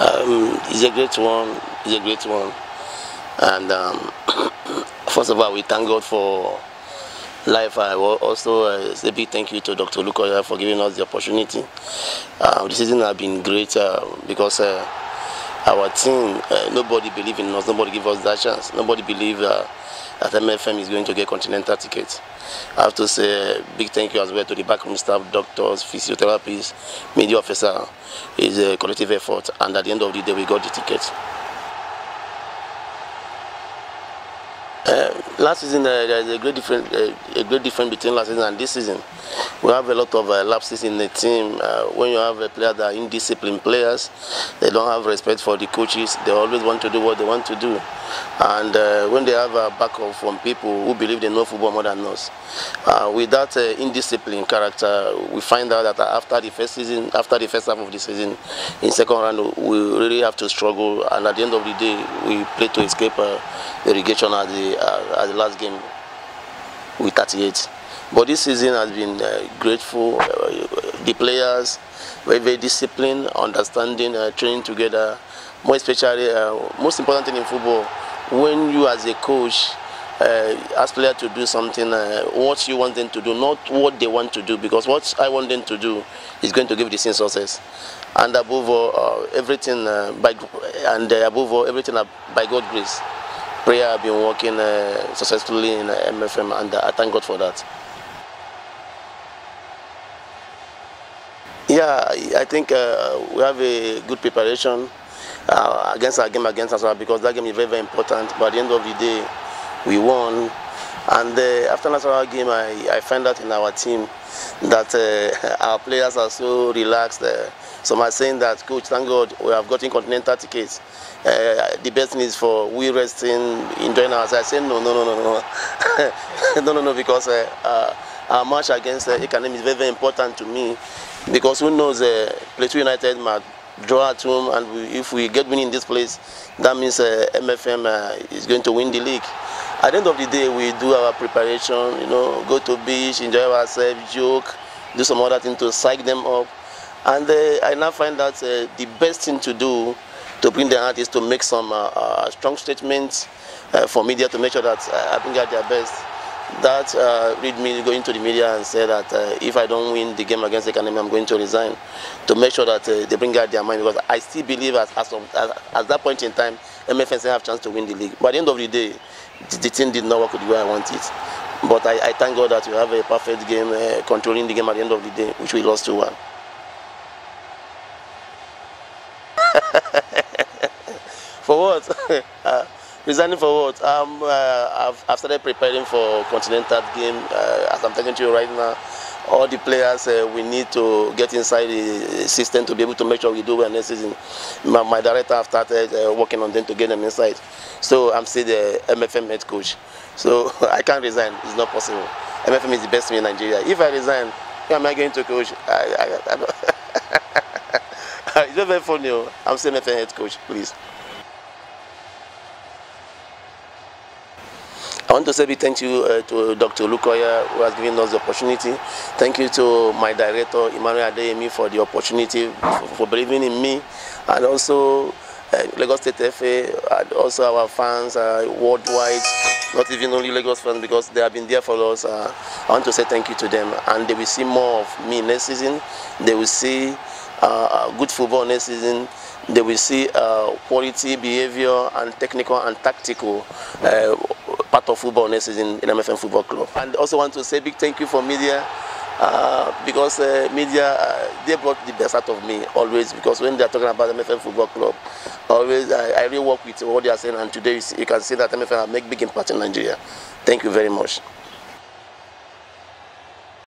Um, it's a great one. It's a great one. And um, first of all, we thank God for life. I also uh, a big thank you to Dr. Olukoya for giving us the opportunity. Uh, the season has been great uh, because uh, our team, uh, nobody believed in us, nobody gave us that chance. Nobody believed uh, that MFM is going to get continental tickets. I have to say a big thank you as well to the backroom staff, doctors, physiotherapists, media officer. It's a collective effort, and at the end of the day, we got the tickets. Uh, last season, uh, there is a great difference, uh, a great difference between last season and this season. We have a lot of uh, lapses in the team. Uh, when you have a player that are indisciplined players, they don't have respect for the coaches. They always want to do what they want to do. And uh, when they have a backup from people who believe they know football more than us, uh, with that uh, indisciplined character, we find out that after the first season, after the first half of the season, in second round, we really have to struggle. And at the end of the day, we play to escape uh, the relegation at the, uh, at the last game with 38. But this season has been uh, grateful. Uh, the players very, very disciplined, understanding, uh, training together. More especially, uh, most important thing in football, when you as a coach uh, ask players to do something, uh, what you want them to do, not what they want to do, because what I want them to do is going to give the team success. And above all, uh, everything uh, by and uh, above all, everything uh, by God's grace. Prayer I've been working uh, successfully in uh, MFM, and uh, I thank God for that. Yeah, I think uh, we have a good preparation uh, against our game against Nasarawa because that game is very, very important. But at the end of the day, we won. And uh, after Nasarawa game, I, I find out in our team that uh, our players are so relaxed. Uh, some are saying that, Coach, thank God we have gotten continental tickets. Uh, the best thing is for we resting, enjoying ourselves. I say, no, no, no, no, no. no, no, no, because uh, uh, our match against uh, El-Kanemi is very, very important to me because who knows uh, Plateau United might draw at home and we, if we get winning in this place, that means uh, MFM uh, is going to win the league. At the end of the day, we do our preparation, you know, go to beach, enjoy ourselves, joke, do some other thing to psych them up. And uh, I now find that uh, the best thing to do to bring them out is to make some uh, uh, strong statements uh, for media to make sure that uh, I bring out their best. That uh, read me going to the media and say that uh, if I don't win the game against the academy, I'm going to resign. To make sure that uh, they bring out their mind because I still believe as, as, as at that point in time, MFM still have a chance to win the league. But at the end of the day, the, the team did not work the way I wanted. But I, I thank God that we have a perfect game, uh, controlling the game at the end of the day, which we lost to one. for what? uh, resigning for what? Um, uh, I've, I've started preparing for continental game. Uh, as I'm talking to you right now, all the players uh, we need to get inside the system to be able to make sure we do well next season. My, my director have started uh, working on them to get them inside. So I'm still the MFM head coach. So I can't resign. It's not possible. MFM is the best team in Nigeria. If I resign, who am I going to coach? I, I, I don't it's very funny. oh. I'm still MFM head coach, please. I want to say big thank you uh, to Dr. Olukoya who has given us the opportunity. Thank you to my director Emmanuel Adeyemi for the opportunity, for, for believing in me, and also uh, Lagos State FA, and also our fans uh, worldwide, not even only Lagos fans because they have been there for us. Uh, I want to say thank you to them, and they will see more of me next season. They will see uh, good football next season. They will see uh, quality, behavior, and technical and tactical uh, part of football next season in MFM Football Club. And also want to say big thank you for media uh, because uh, media uh, they brought the best out of me always because when they are talking about MFM Football Club, always I, I really work with what they are saying and today you, see, you can see that MFM have big impact in Nigeria. Thank you very much.